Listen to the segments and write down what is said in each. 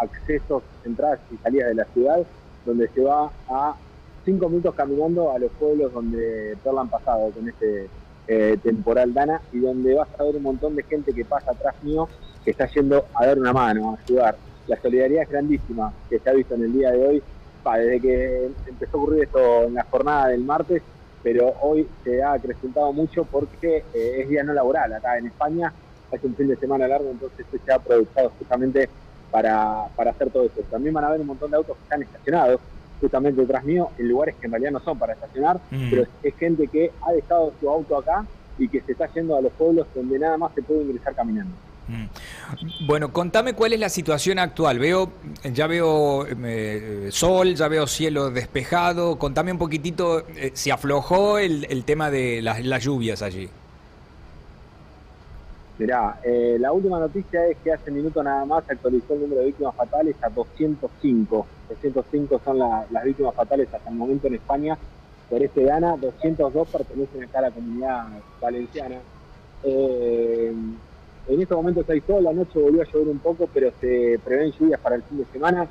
accesos, entradas y salidas de la ciudad, donde se va a cinco minutos caminando a los pueblos donde Perla han pasado con este eh, temporal Dana y donde vas a ver un montón de gente que pasa atrás mío que está yendo a dar una mano, a ayudar. La solidaridad es grandísima que se ha visto en el día de hoy, desde que empezó a ocurrir esto en la jornada del martes, pero hoy se ha acrecentado mucho porque eh, es día no laboral acá en España, es un fin de semana largo, entonces se ha aprovechado justamente para, para hacer todo esto. También van a ver un montón de autos que están estacionados justamente detrás mío en lugares que en realidad no son para estacionar, mm. pero es gente que ha dejado su auto acá y que se está yendo a los pueblos donde nada más se puede ingresar caminando. Mm. Bueno, contame cuál es la situación actual. Veo, ya veo eh, sol, ya veo cielo despejado. Contame un poquitito, eh, ¿se aflojó el, tema de las, lluvias allí? Mirá, eh, la última noticia es que hace minutos nada más se actualizó el número de víctimas fatales a 205. 205 son las víctimas fatales hasta el momento en España por este Dana. 202 pertenecen acá a la comunidad valenciana. Eh, en estos momentos hay sol, la noche volvió a llover un poco, pero se prevén lluvias para el fin de semana.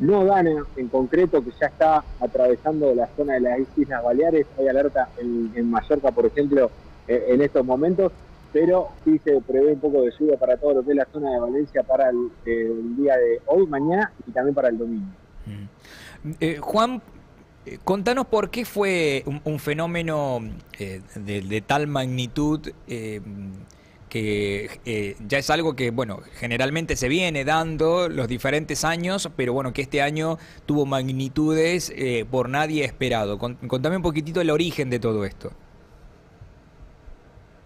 No Dana en concreto, que ya está atravesando la zona de las Islas Baleares. Hay alerta en, Mallorca, por ejemplo, eh, en estos momentos pero sí se prevé un poco de lluvia para todo lo que es la zona de Valencia para el, día de hoy, mañana y también para el domingo. Mm. Eh, Juan, eh, contanos por qué fue un, fenómeno de, tal magnitud que ya es algo que, bueno, generalmente se viene dando los diferentes años, pero bueno, que este año tuvo magnitudes eh, por nadie esperado. Contame un poquitito el origen de todo esto.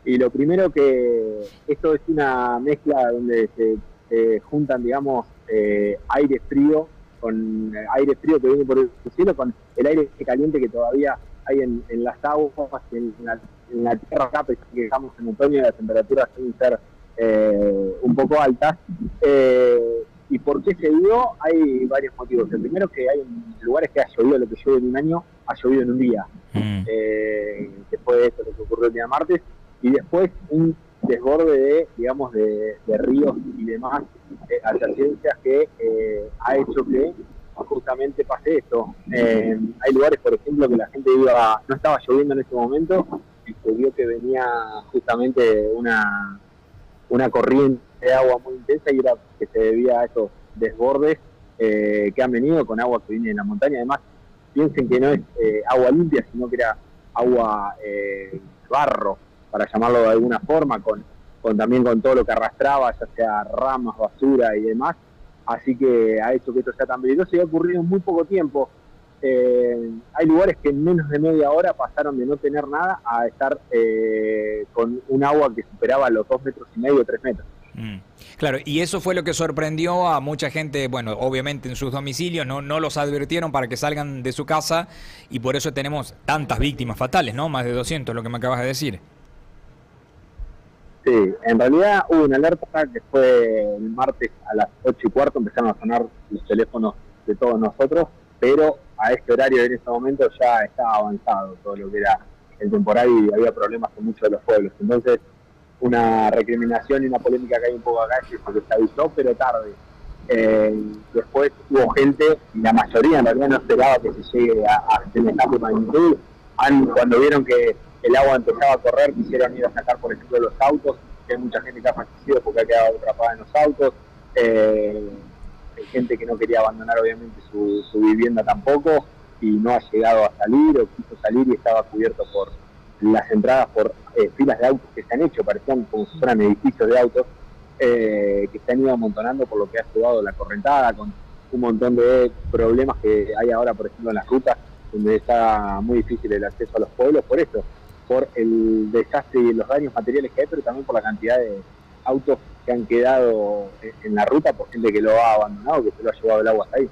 Y lo primero que esto es una mezcla donde se, juntan, digamos, eh, aire frío con eh, aire frío que viene por el cielo, con el aire caliente que todavía hay en, las aguas, en la en la tierra acá, que estamos en otoño y las temperaturas suelen ser eh, un poco altas. Eh, ¿Y por qué se dio? Hay varios motivos. El primero es que hay lugares que ha llovido lo que llueve en un año, ha llovido en un día. Mm. Eh, después de esto, lo que ocurrió el día martes. Y después un desborde de, digamos, de, ríos y demás eh, adyaciencias que ha hecho que justamente pase esto. hay lugares, por ejemplo, que la gente iba, no estaba lloviendo en ese momento y se vio que venía justamente una, una corriente de agua muy intensa y era que se debía a esos desbordes eh, que han venido con agua que viene de la montaña. Además, piensen que no es eh, agua limpia, sino que era agua eh, barro, para llamarlo de alguna forma, con, con también con todo lo que arrastraba, ya sea ramas, basura y demás. Así que ha hecho que esto sea tan peligroso y ha ocurrido en muy poco tiempo. Eh, hay lugares que en menos de media hora pasaron de no tener nada a estar eh, con un agua que superaba los dos metros y medio, tres metros. Mm. Claro, y eso fue lo que sorprendió a mucha gente, bueno, obviamente en sus domicilios, no, no los advirtieron para que salgan de su casa y por eso tenemos tantas víctimas fatales, ¿no? Más de 200, lo que me acabas de decir. Sí, en realidad hubo una alerta que fue el martes a las 8 y cuarto, empezaron a sonar los teléfonos de todos nosotros, pero a este horario en este momento ya estaba avanzado todo lo que era el temporal y había problemas con muchos de los pueblos. Entonces, una recriminación y una polémica que hay un poco acá es porque se avisó, pero tarde. Eh, después hubo gente, y la mayoría en realidad no esperaba que se llegue a, a semejante magnitud. cuando vieron que el agua empezaba a correr, quisieron ir a sacar, por ejemplo, los autos, que hay mucha gente que ha fallecido porque ha quedado atrapada en los autos. Eh, hay gente que no quería abandonar obviamente su, vivienda tampoco y no ha llegado a salir o quiso salir y estaba cubierto por las entradas por eh, filas de autos que se han hecho, parecían como si fueran edificios de autos eh, que se han ido amontonando por lo que ha llevado la correntada, con un montón de problemas que hay ahora, por ejemplo, en las rutas, donde está muy difícil el acceso a los pueblos, por eso, por el desastre y los daños materiales que hay, pero también por la cantidad de autos que han quedado en la ruta por gente que lo ha abandonado, que se lo ha llevado el agua hasta ahí.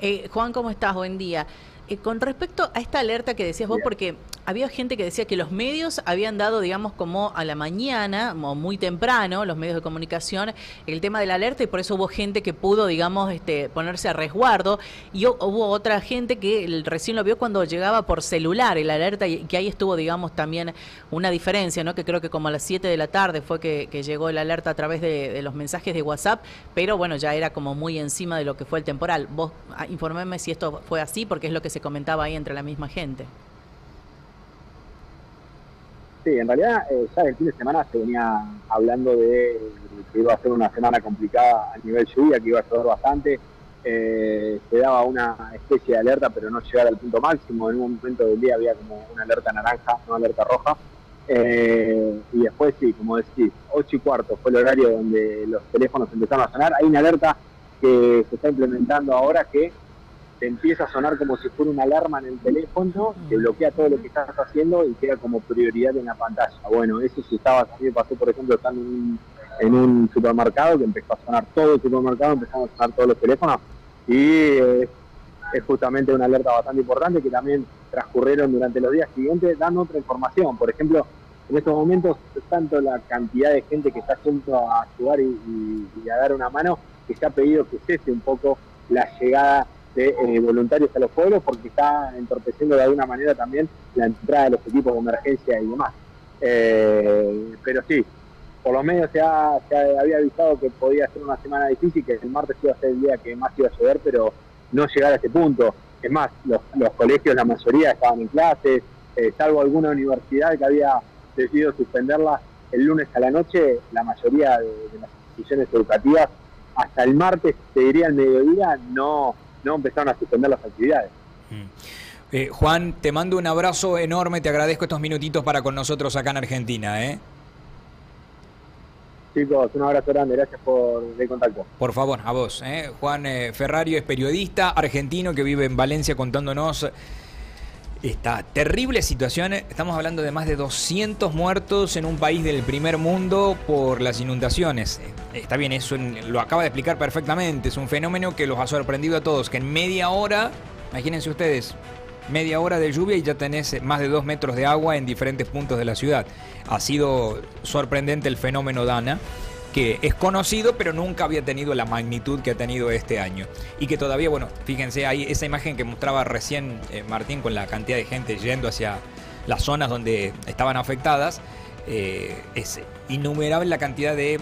Eh, Juan, ¿cómo estás? Buen día. Eh, con respecto a esta alerta que decías vos, porque había gente que decía que los medios habían dado, digamos, como a la mañana, o muy temprano, los medios de comunicación, el tema de la alerta y por eso hubo gente que pudo, digamos, este, ponerse a resguardo y hubo otra gente que recién lo vio cuando llegaba por celular el alerta y que ahí estuvo, digamos, también una diferencia, ¿no? Que creo que como a las 7 de la tarde fue que, llegó el alerta a través de, los mensajes de WhatsApp, pero bueno, ya era como muy encima de lo que fue el temporal. Vos ah, informéme si esto fue así, porque es lo que se comentaba ahí entre la misma gente. Sí, en realidad eh, ya el fin de semana se venía hablando de que iba a ser una semana complicada a nivel lluvia, que iba a llover bastante. Eh, se daba una especie de alerta, pero no llegar al punto máximo. En un momento del día había como una alerta naranja, no alerta roja. Eh, y después, sí, como decís, 8 y cuarto fue el horario donde los teléfonos empezaron a sonar. Hay una alerta que se está implementando ahora que empieza a sonar como si fuera una alarma en el teléfono, que bloquea todo lo que estás haciendo y queda como prioridad en la pantalla. Bueno, eso sí estaba, a me pasó, por ejemplo, estando en un, supermercado que empezó a sonar todo el supermercado, empezaron a sonar todos los teléfonos y eh, es justamente una alerta bastante importante que también transcurrieron durante los días siguientes dando otra información. Por ejemplo, en estos momentos, tanto la cantidad de gente que está junto a ayudar y, y a dar una mano, que se ha pedido que cese un poco la llegada de eh, voluntarios a los pueblos porque está entorpeciendo de alguna manera también la entrada de los equipos de emergencia y demás. Eh, pero sí, por los medios se, había avisado que podía ser una semana difícil, que el martes iba a ser el día que más iba a llover, pero no llegar a ese punto. Es más, los, colegios, la mayoría estaban en clases, eh, salvo alguna universidad que había decidido suspenderla el lunes a la noche, la mayoría de, de las instituciones educativas hasta el martes, te diría el mediodía, no, no empezaron a suspender las actividades. Mm. Eh, Juan, te mando un abrazo enorme, te agradezco estos minutitos para con nosotros acá en Argentina. ¿eh? Chicos, un abrazo grande, gracias por el contacto. Por favor, a vos. ¿eh? Juan eh, Ferrario es periodista argentino que vive en Valencia contándonos esta terrible situación. Estamos hablando de más de 200 muertos en un país del primer mundo por las inundaciones. Está bien, eso lo acaba de explicar perfectamente. Es un fenómeno que los ha sorprendido a todos. Que en media hora, imagínense ustedes, media hora de lluvia y ya tenés más de dos metros de agua en diferentes puntos de la ciudad. Ha sido sorprendente el fenómeno Dana que es conocido, pero nunca había tenido la magnitud que ha tenido este año. Y que todavía, bueno, fíjense ahí esa imagen que mostraba recién eh, Martín con la cantidad de gente yendo hacia las zonas donde estaban afectadas. Eh, es innumerable la cantidad de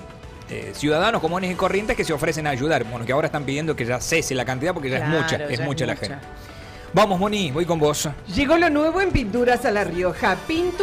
eh, ciudadanos comunes y corrientes que se ofrecen a ayudar. Bueno, que ahora están pidiendo que ya cese la cantidad porque ya es mucha, es mucha la gente. Vamos, Moni, voy con vos. Llegó lo nuevo en Pinturas a La Rioja. Pintura